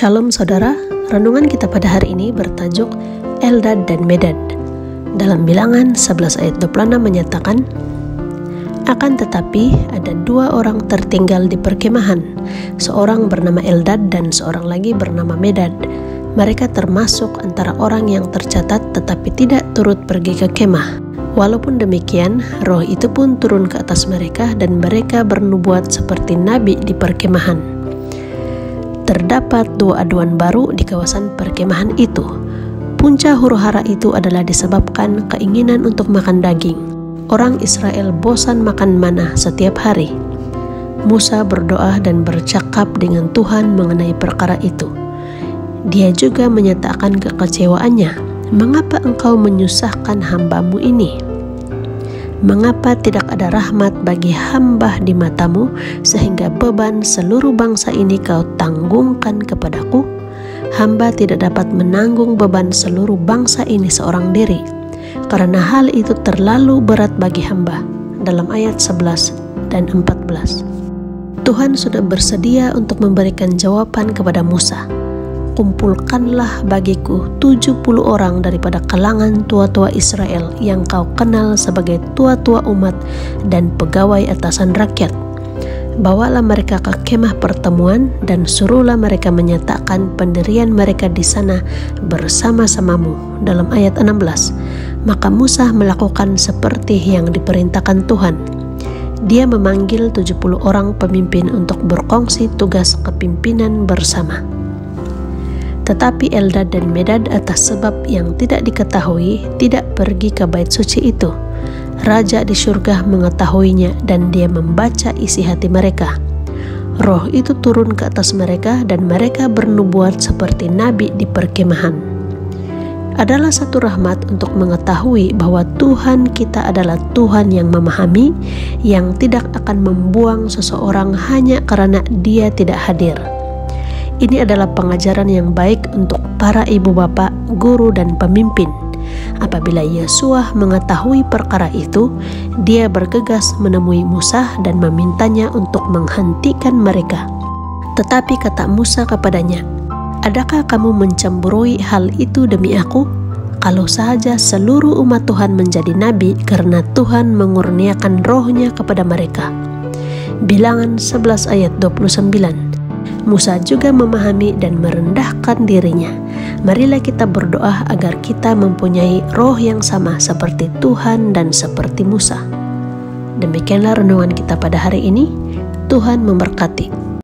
Shalom saudara, renungan kita pada hari ini bertajuk Eldad dan Medad. Dalam bilangan 11 ayat 26 menyatakan, Akan tetapi ada dua orang tertinggal di perkemahan, seorang bernama Eldad dan seorang lagi bernama Medad. Mereka termasuk antara orang yang tercatat tetapi tidak turut pergi ke kemah. Walaupun demikian, roh itu pun turun ke atas mereka dan mereka bernubuat seperti nabi di perkemahan terdapat dua aduan baru di kawasan perkemahan itu. Punca huru hara itu adalah disebabkan keinginan untuk makan daging. Orang Israel bosan makan mana setiap hari. Musa berdoa dan bercakap dengan Tuhan mengenai perkara itu. Dia juga menyatakan kekecewaannya, "Mengapa engkau menyusahkan hambamu ini?" Mengapa tidak ada rahmat bagi hamba di matamu, sehingga beban seluruh bangsa ini kau tanggungkan kepadaku? Hamba tidak dapat menanggung beban seluruh bangsa ini seorang diri, karena hal itu terlalu berat bagi hamba. Dalam ayat 11 dan 14. Tuhan sudah bersedia untuk memberikan jawaban kepada Musa kumpulkanlah bagiku 70 orang daripada kalangan tua-tua Israel yang kau kenal sebagai tua-tua umat dan pegawai atasan rakyat. Bawalah mereka ke kemah pertemuan dan suruhlah mereka menyatakan pendirian mereka di sana bersama-samamu. Dalam ayat 16, maka Musa melakukan seperti yang diperintahkan Tuhan. Dia memanggil 70 orang pemimpin untuk berkongsi tugas kepimpinan bersama. Tetapi Eldad dan Medad atas sebab yang tidak diketahui tidak pergi ke bait suci itu. Raja di surga mengetahuinya dan dia membaca isi hati mereka. Roh itu turun ke atas mereka dan mereka bernubuat seperti nabi di perkemahan. Adalah satu rahmat untuk mengetahui bahwa Tuhan kita adalah Tuhan yang memahami, yang tidak akan membuang seseorang hanya karena dia tidak hadir. Ini adalah pengajaran yang baik untuk para ibu bapak, guru, dan pemimpin. Apabila Yesus mengetahui perkara itu, dia bergegas menemui Musa dan memintanya untuk menghentikan mereka. Tetapi kata Musa kepadanya, Adakah kamu mencemburui hal itu demi aku? Kalau saja seluruh umat Tuhan menjadi nabi karena Tuhan mengurniakan rohnya kepada mereka. Bilangan 11 ayat 29 Musa juga memahami dan merendahkan dirinya. Marilah kita berdoa agar kita mempunyai roh yang sama seperti Tuhan dan seperti Musa. Demikianlah renungan kita pada hari ini. Tuhan memberkati.